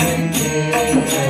can get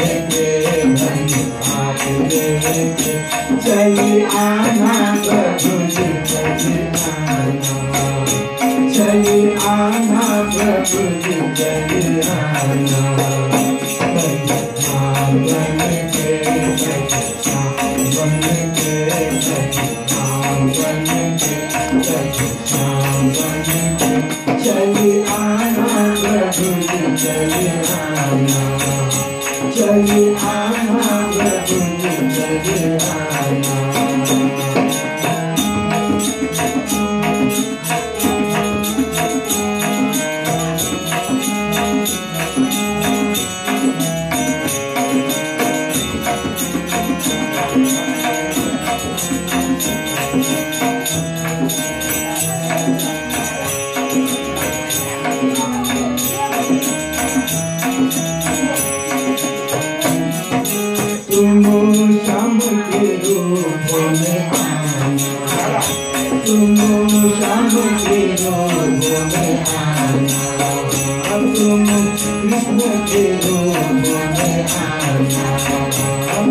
不怕。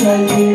चलिए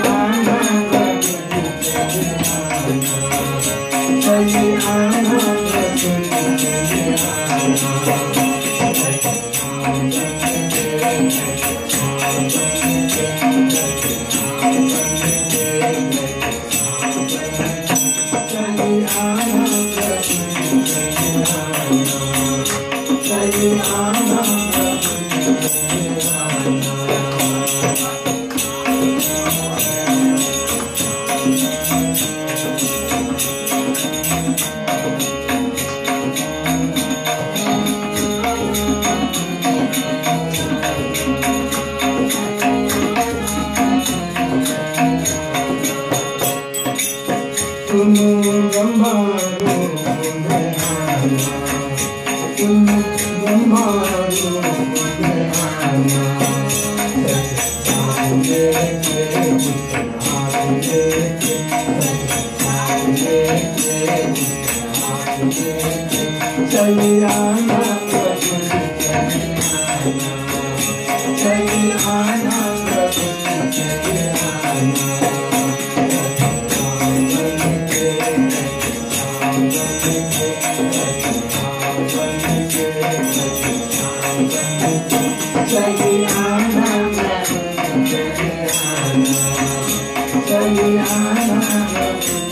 चलि I am how to